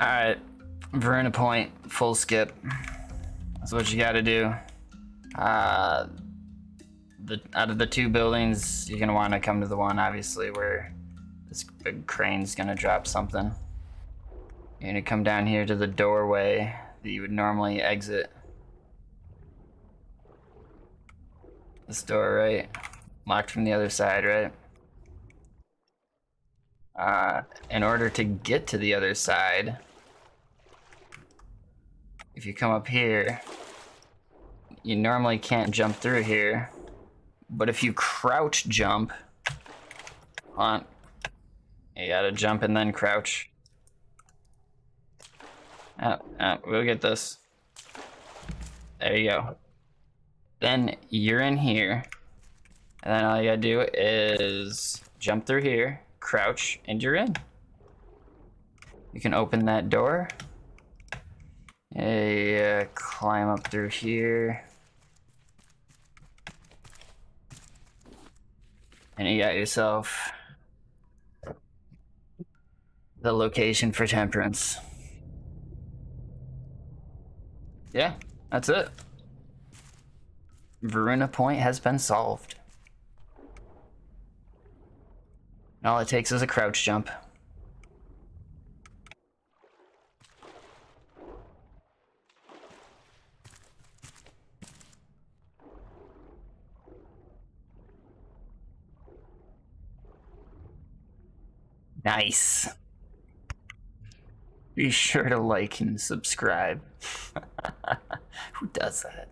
Alright, Varuna Point, full skip. That's what you gotta do. Uh, the Out of the two buildings, you're gonna wanna come to the one, obviously, where this big crane's gonna drop something. You're gonna come down here to the doorway that you would normally exit. This door, right? Locked from the other side, right? Uh, in order to get to the other side, if you come up here, you normally can't jump through here. But if you crouch jump, on, you gotta jump and then crouch. Oh, oh, we'll get this. There you go. Then you're in here. And then all you gotta do is jump through here, crouch, and you're in. You can open that door. Yeah, climb up through here. And you got yourself the location for temperance. Yeah, that's it. Varuna Point has been solved. And all it takes is a crouch jump. Nice. Be sure to like and subscribe. Who does that?